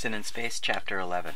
Sin in Space, Chapter 11.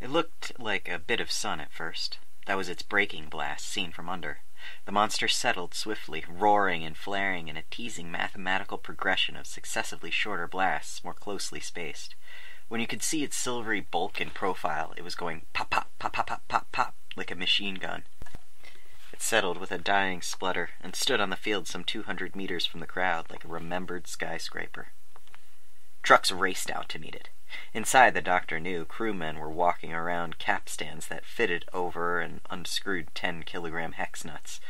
It looked like a bit of sun at first. That was its braking blast, seen from under. The monster settled swiftly, roaring and flaring in a teasing mathematical progression of successively shorter blasts, more closely spaced. When you could see its silvery bulk and profile, it was going pop pop pop pop pop pop pop like a machine gun. It settled with a dying splutter and stood on the field some two hundred meters from the crowd like a remembered skyscraper. Trucks raced out to meet it. Inside, the doctor knew crewmen were walking around capstans that fitted over and unscrewed ten kilogram hex nuts.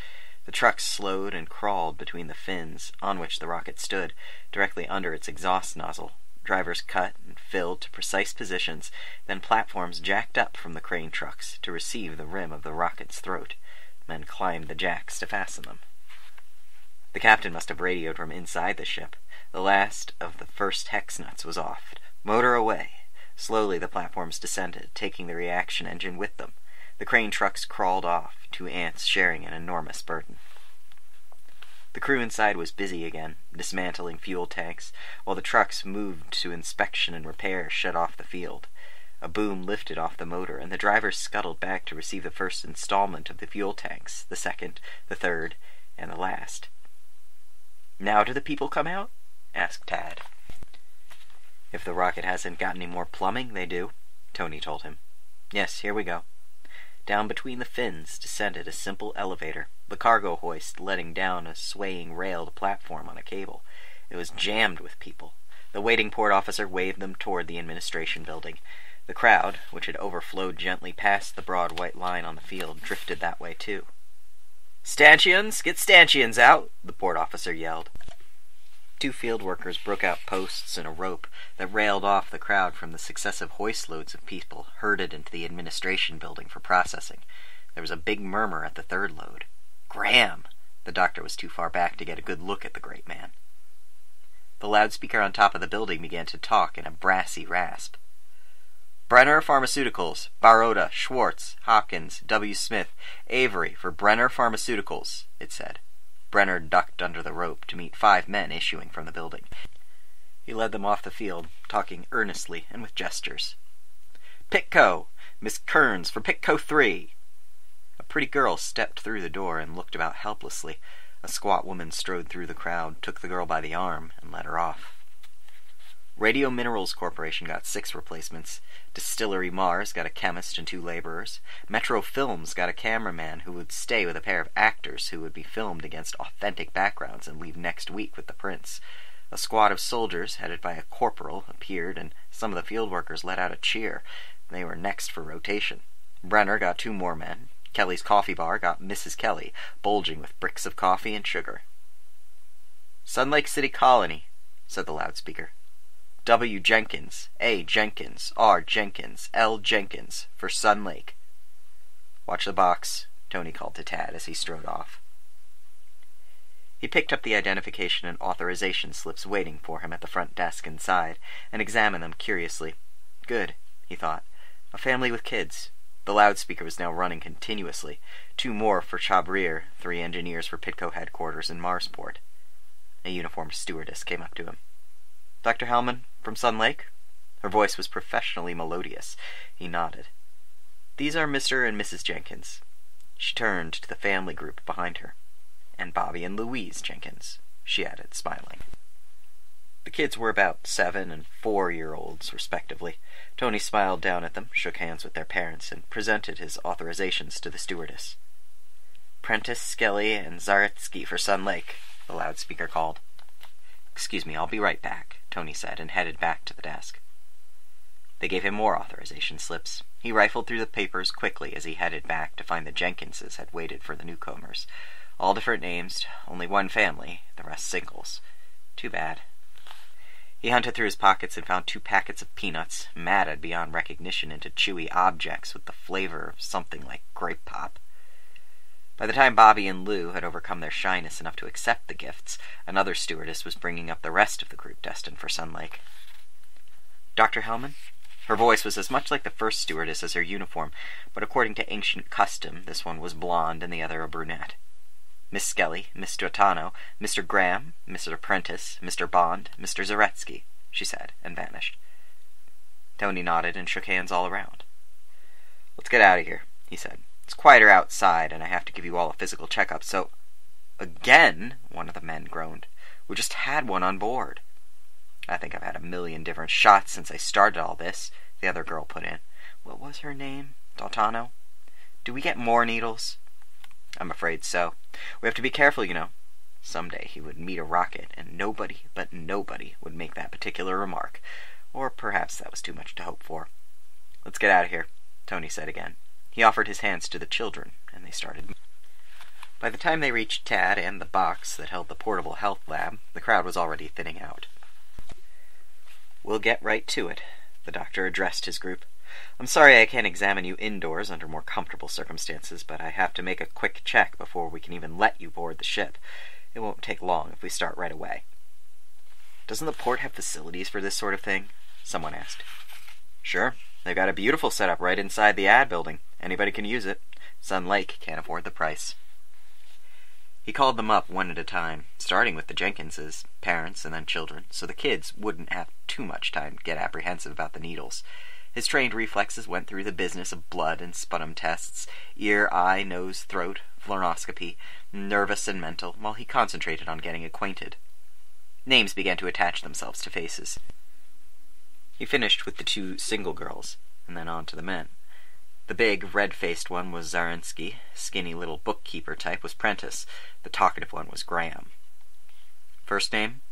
The trucks slowed and crawled between the fins, on which the rocket stood, directly under its exhaust nozzle. Drivers cut and filled to precise positions, then platforms jacked up from the crane trucks to receive the rim of the rocket's throat. Men climbed the jacks to fasten them. The captain must have radioed from inside the ship. The last of the first hex nuts was off. Motor away. Slowly the platforms descended, taking the reaction engine with them. The crane trucks crawled off, two ants sharing an enormous burden. The crew inside was busy again, dismantling fuel tanks, while the trucks moved to inspection and repair shut off the field. A boom lifted off the motor, and the drivers scuttled back to receive the first installment of the fuel tanks, the second, the third, and the last. Now do the people come out? Asked Tad. If the rocket hasn't got any more plumbing, they do, Tony told him. Yes, here we go. Down between the fins descended a simple elevator, the cargo hoist letting down a swaying railed platform on a cable. It was jammed with people. The waiting port officer waved them toward the administration building. The crowd, which had overflowed gently past the broad white line on the field, drifted that way too. Stanchions! Get stanchions out! the port officer yelled. Two field workers broke out posts and a rope that railed off the crowd from the successive hoist loads of people herded into the administration building for processing. There was a big murmur at the third load. Graham! The doctor was too far back to get a good look at the great man. The loudspeaker on top of the building began to talk in a brassy rasp. Brenner Pharmaceuticals, Baroda, Schwartz, Hopkins, W. Smith, Avery for Brenner Pharmaceuticals, it said. Brenner ducked under the rope to meet five men issuing from the building. He led them off the field, talking earnestly and with gestures. Pitco! Miss Kearns for Pitco 3! A pretty girl stepped through the door and looked about helplessly. A squat woman strode through the crowd, took the girl by the arm, and led her off. Radio Minerals Corporation got six replacements. Distillery Mars got a chemist and two laborers. Metro Films got a cameraman who would stay with a pair of actors who would be filmed against authentic backgrounds and leave next week with the prince. A squad of soldiers, headed by a corporal, appeared, and some of the field workers let out a cheer. They were next for rotation. Brenner got two more men. Kelly's coffee bar got Mrs. Kelly, bulging with bricks of coffee and sugar. Sun Lake City Colony, said the loudspeaker. W. Jenkins, A. Jenkins, R. Jenkins, L. Jenkins, for Sun Lake. Watch the box, Tony called to Tad as he strode off. He picked up the identification and authorization slips waiting for him at the front desk inside and examined them curiously. Good, he thought. A family with kids. The loudspeaker was now running continuously. Two more for Chabrier, three engineers for Pitco headquarters in Marsport. A uniformed stewardess came up to him. Dr. Hellman, from Sun Lake? Her voice was professionally melodious. He nodded. These are Mr. and Mrs. Jenkins. She turned to the family group behind her. And Bobby and Louise Jenkins, she added, smiling. The kids were about seven and four year olds, respectively. Tony smiled down at them, shook hands with their parents, and presented his authorizations to the stewardess. Prentice, Skelly, and Zaretsky for Sun Lake, the loudspeaker called. Excuse me, I'll be right back, Tony said, and headed back to the desk. They gave him more authorization slips. He rifled through the papers quickly as he headed back to find the Jenkinses had waited for the newcomers. All different names, only one family, the rest singles. Too bad. He hunted through his pockets and found two packets of peanuts, matted beyond recognition into chewy objects with the flavor of something like grape pop. By the time Bobby and Lou had overcome their shyness enough to accept the gifts, another stewardess was bringing up the rest of the group destined for Sun Lake. Dr. Hellman? Her voice was as much like the first stewardess as her uniform, but according to ancient custom, this one was blonde and the other a brunette. Miss Skelly, Mr. Tano, Mr. Graham, Mr. Prentice, Mr. Bond, Mr. Zaretsky, she said, and vanished. Tony nodded and shook hands all around. Let's get out of here, he said. It's quieter outside, and I have to give you all a physical checkup, so. Again? One of the men groaned. We just had one on board. I think I've had a million different shots since I started all this, the other girl put in. What was her name? Daltano? Do we get more needles? I'm afraid so. We have to be careful, you know. Someday he would meet a rocket, and nobody but nobody would make that particular remark. Or perhaps that was too much to hope for. Let's get out of here, Tony said again. He offered his hands to the children, and they started. By the time they reached Tad and the box that held the portable health lab, the crowd was already thinning out. We'll get right to it, the doctor addressed his group. I'm sorry I can't examine you indoors under more comfortable circumstances, but I have to make a quick check before we can even let you board the ship. It won't take long if we start right away. Doesn't the port have facilities for this sort of thing? Someone asked. Sure. They've got a beautiful setup right inside the ad building. Anybody can use it. Sun Lake can't afford the price. He called them up one at a time, starting with the Jenkinses, parents, and then children, so the kids wouldn't have too much time to get apprehensive about the needles. His trained reflexes went through the business of blood and sputum tests, ear, eye, nose, throat, fluoroscopy, nervous and mental, while he concentrated on getting acquainted. Names began to attach themselves to faces. He finished with the two single girls, and then on to the men. The big, red-faced one was Zarinsky, skinny little bookkeeper type was Prentice, the talkative one was Graham. First name?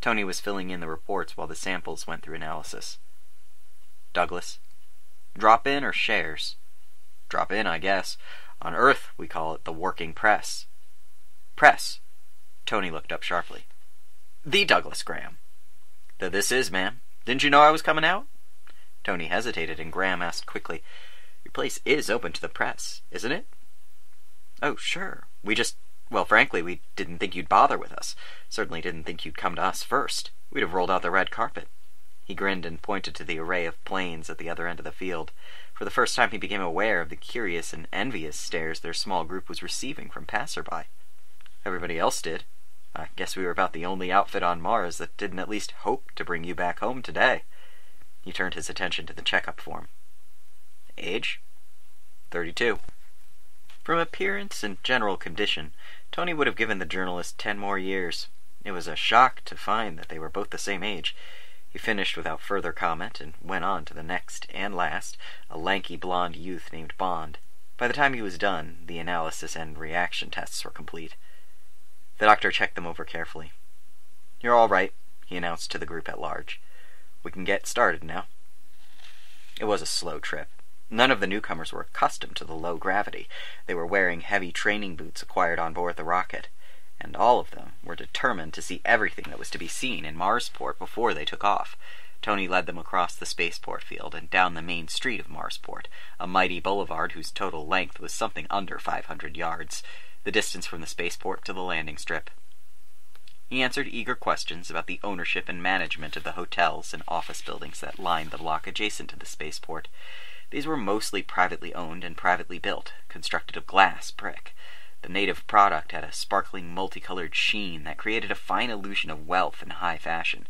Tony was filling in the reports while the samples went through analysis. Douglas. Drop in or shares? Drop in, I guess. On Earth, we call it the working press. Press. Tony looked up sharply. The Douglas Graham. The this is, ma'am. Didn't you know I was coming out? Tony hesitated, and Graham asked quickly, Your place is open to the press, isn't it? Oh, sure. We just, well, frankly, we didn't think you'd bother with us. Certainly didn't think you'd come to us first. We'd have rolled out the red carpet. He grinned and pointed to the array of planes at the other end of the field. For the first time he became aware of the curious and envious stares their small group was receiving from passerby. Everybody else did. I guess we were about the only outfit on Mars that didn't at least hope to bring you back home today. He turned his attention to the checkup form. Age? Thirty-two. From appearance and general condition, Tony would have given the journalist ten more years. It was a shock to find that they were both the same age. He finished without further comment and went on to the next and last, a lanky blond youth named Bond. By the time he was done, the analysis and reaction tests were complete. The doctor checked them over carefully. You're all right, he announced to the group at large. We can get started now. It was a slow trip. None of the newcomers were accustomed to the low gravity. They were wearing heavy training boots acquired on board the rocket, and all of them were determined to see everything that was to be seen in Marsport before they took off. Tony led them across the spaceport field and down the main street of Marsport, a mighty boulevard whose total length was something under 500 yards the distance from the spaceport to the landing strip. He answered eager questions about the ownership and management of the hotels and office buildings that lined the block adjacent to the spaceport. These were mostly privately owned and privately built, constructed of glass brick. The native product had a sparkling multicolored sheen that created a fine illusion of wealth and high fashion,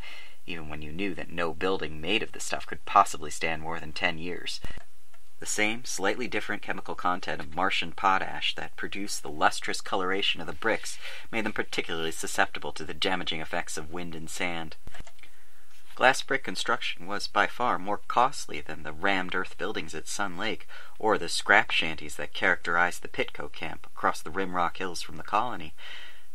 even when you knew that no building made of the stuff could possibly stand more than ten years. The same, slightly different chemical content of Martian potash that produced the lustrous coloration of the bricks made them particularly susceptible to the damaging effects of wind and sand. Glass brick construction was by far more costly than the rammed earth buildings at Sun Lake or the scrap shanties that characterized the Pitco camp across the Rimrock Hills from the colony,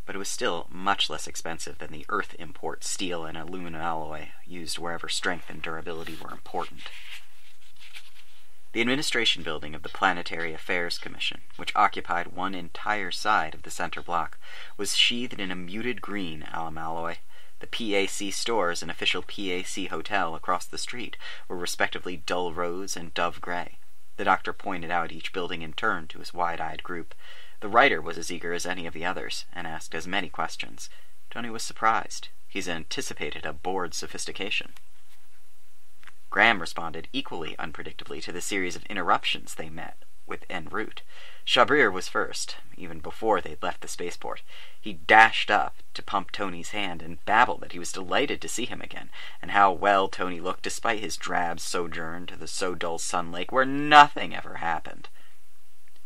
but it was still much less expensive than the earth import steel and aluminum alloy used wherever strength and durability were important. The administration building of the Planetary Affairs Commission, which occupied one entire side of the center block, was sheathed in a muted green alum alloy. The PAC stores and official PAC hotel across the street were respectively dull rose and dove gray. The doctor pointed out each building in turn to his wide-eyed group. The writer was as eager as any of the others, and asked as many questions. Tony was surprised. He's anticipated a bored sophistication. Graham responded equally unpredictably to the series of interruptions they met with en route. Chabrier was first, even before they'd left the spaceport. He dashed up to pump Tony's hand and babble that he was delighted to see him again, and how well Tony looked despite his drab sojourn to the so dull Sun Lake where nothing ever happened.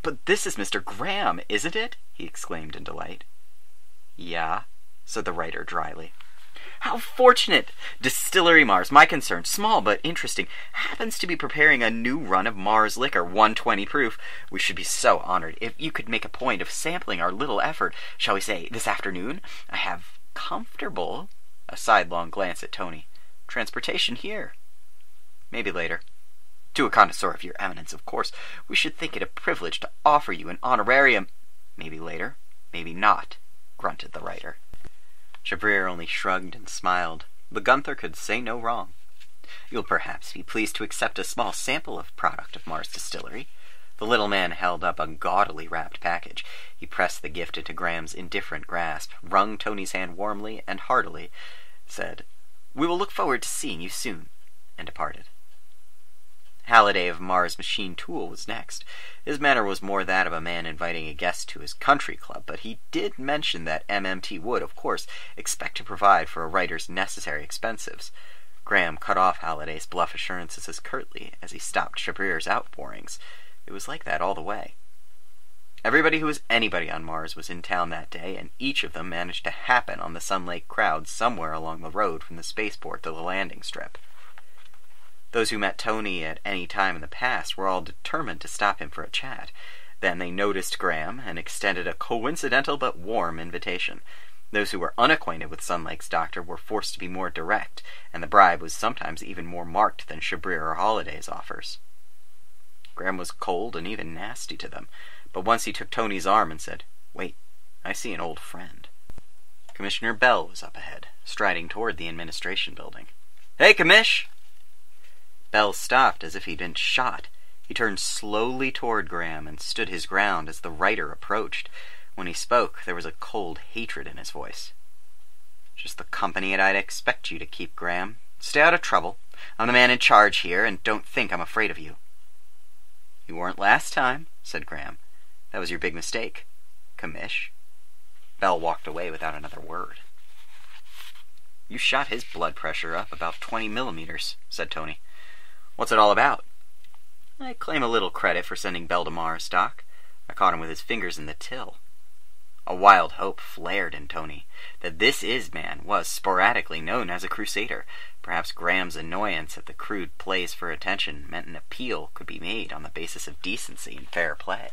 But this is Mr. Graham, isn't it? he exclaimed in delight. Yeah, said the writer dryly. How fortunate! Distillery Mars, my concern, small but interesting, happens to be preparing a new run of Mars liquor, 120 proof. We should be so honored if you could make a point of sampling our little effort, shall we say, this afternoon? I have comfortable, a sidelong glance at Tony, transportation here. Maybe later. To a connoisseur of your eminence, of course, we should think it a privilege to offer you an honorarium. Maybe later, maybe not, grunted the writer. Chabrier only shrugged and smiled, but Gunther could say no wrong. You'll perhaps be pleased to accept a small sample of product of Mars Distillery. The little man held up a gaudily wrapped package. He pressed the gift into Graham's indifferent grasp, wrung Tony's hand warmly and heartily, said, We will look forward to seeing you soon, and departed. Halliday of Mars Machine Tool was next. His manner was more that of a man inviting a guest to his country club, but he did mention that MMT would, of course, expect to provide for a writer's necessary expenses. Graham cut off Halliday's bluff assurances as curtly as he stopped Chabrier's outpourings. It was like that all the way. Everybody who was anybody on Mars was in town that day, and each of them managed to happen on the Sun Lake crowd somewhere along the road from the spaceport to the landing strip. Those who met Tony at any time in the past were all determined to stop him for a chat. Then they noticed Graham and extended a coincidental but warm invitation. Those who were unacquainted with Sun Lake's doctor were forced to be more direct, and the bribe was sometimes even more marked than Chabrier or Halliday's offers. Graham was cold and even nasty to them, but once he took Tony's arm and said, Wait, I see an old friend. Commissioner Bell was up ahead, striding toward the administration building. Hey, Commish! Bell stopped as if he'd been shot. He turned slowly toward Graham and stood his ground as the writer approached. When he spoke, there was a cold hatred in his voice. Just the company that I'd expect you to keep, Graham. Stay out of trouble. I'm the man in charge here, and don't think I'm afraid of you. You weren't last time, said Graham. That was your big mistake. Commish. Bell walked away without another word. You shot his blood pressure up about twenty millimeters, said Tony. What's it all about? I claim a little credit for sending Bell to Mars, Doc. I caught him with his fingers in the till. A wild hope flared in Tony that this is man was sporadically known as a crusader. Perhaps Graham's annoyance at the crude plays for attention meant an appeal could be made on the basis of decency and fair play.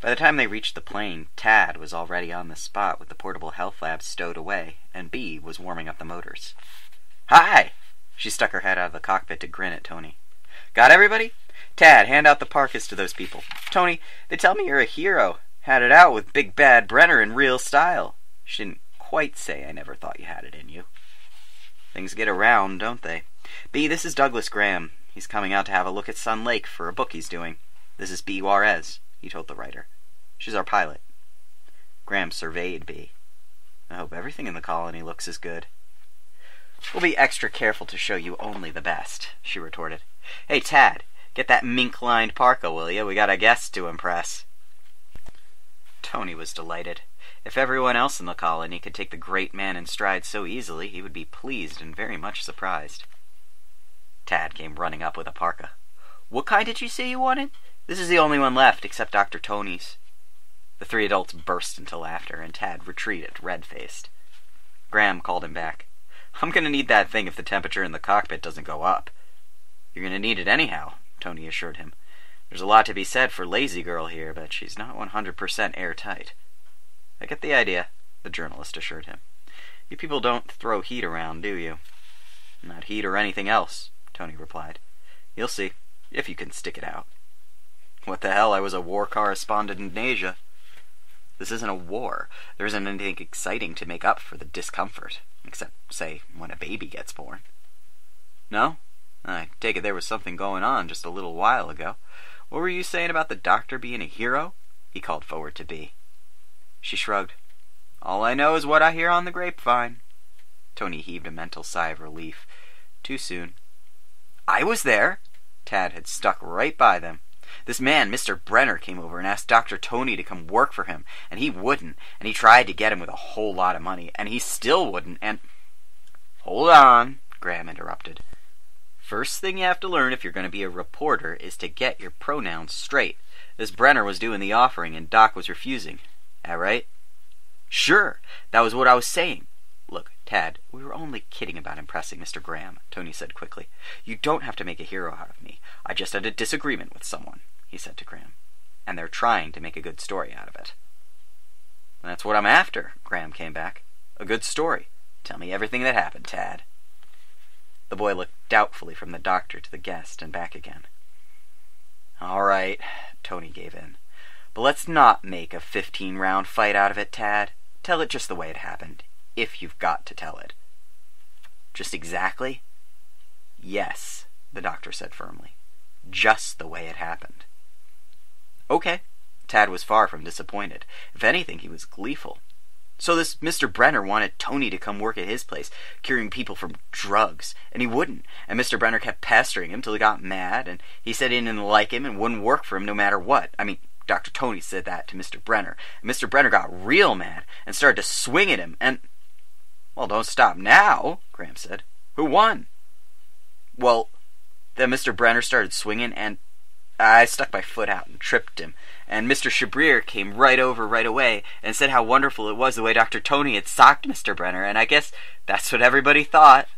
By the time they reached the plane, Tad was already on the spot with the portable health lab stowed away, and B was warming up the motors. Hi! She stuck her head out of the cockpit to grin at Tony. Got everybody? Tad, hand out the parkas to those people. Tony, they tell me you're a hero. Had it out with Big Bad Brenner in real style. She didn't quite say I never thought you had it in you. Things get around, don't they? B, this is Douglas Graham. He's coming out to have a look at Sun Lake for a book he's doing. This is B. Juarez, he told the writer. She's our pilot. Graham surveyed B. I hope everything in the colony looks as good. We'll be extra careful to show you only the best, she retorted. Hey, Tad, get that mink-lined parka, will you? We got a guest to impress. Tony was delighted. If everyone else in the colony could take the great man in stride so easily, he would be pleased and very much surprised. Tad came running up with a parka. What kind did you say you wanted? This is the only one left, except Dr. Tony's. The three adults burst into laughter, and Tad retreated, red-faced. Graham called him back. I'm going to need that thing if the temperature in the cockpit doesn't go up. You're going to need it anyhow, Tony assured him. There's a lot to be said for Lazy Girl here, but she's not 100% airtight. I get the idea, the journalist assured him. You people don't throw heat around, do you? Not heat or anything else, Tony replied. You'll see, if you can stick it out. What the hell, I was a war correspondent in Asia. This isn't a war. There isn't anything exciting to make up for the discomfort. Except, say, when a baby gets born. No? I take it there was something going on just a little while ago. What were you saying about the doctor being a hero? He called forward to B. She shrugged. All I know is what I hear on the grapevine. Tony heaved a mental sigh of relief. Too soon. I was there. Tad had stuck right by them. This man, Mr. Brenner, came over and asked Dr. Tony to come work for him, and he wouldn't, and he tried to get him with a whole lot of money, and he still wouldn't, and. Hold on, Graham interrupted. First thing you have to learn if you're going to be a reporter is to get your pronouns straight. This Brenner was doing the offering, and Doc was refusing. That right? Sure, that was what I was saying. Look, Tad, we were only kidding about impressing Mr. Graham, Tony said quickly. You don't have to make a hero out of me. I just had a disagreement with someone, he said to Graham. And they're trying to make a good story out of it. That's what I'm after, Graham came back. A good story. Tell me everything that happened, Tad. The boy looked doubtfully from the doctor to the guest and back again. All right, Tony gave in. But let's not make a 15 round fight out of it, Tad. Tell it just the way it happened, if you've got to tell it. Just exactly? Yes, the doctor said firmly. Just the way it happened. Okay. Tad was far from disappointed. If anything, he was gleeful. So this Mr. Brenner wanted Tony to come work at his place, curing people from drugs, and he wouldn't. And Mr. Brenner kept pestering him till he got mad, and he said he didn't like him and wouldn't work for him no matter what. I mean, Dr. Tony said that to Mr. Brenner. And Mr. Brenner got real mad and started to swing at him, and... Well, don't stop now, Graham said. Who won? Well, then Mr. Brenner started swinging, and I stuck my foot out and tripped him. And Mr. Chabrier came right over right away and said how wonderful it was the way Dr. Tony had socked Mr. Brenner, and I guess that's what everybody thought.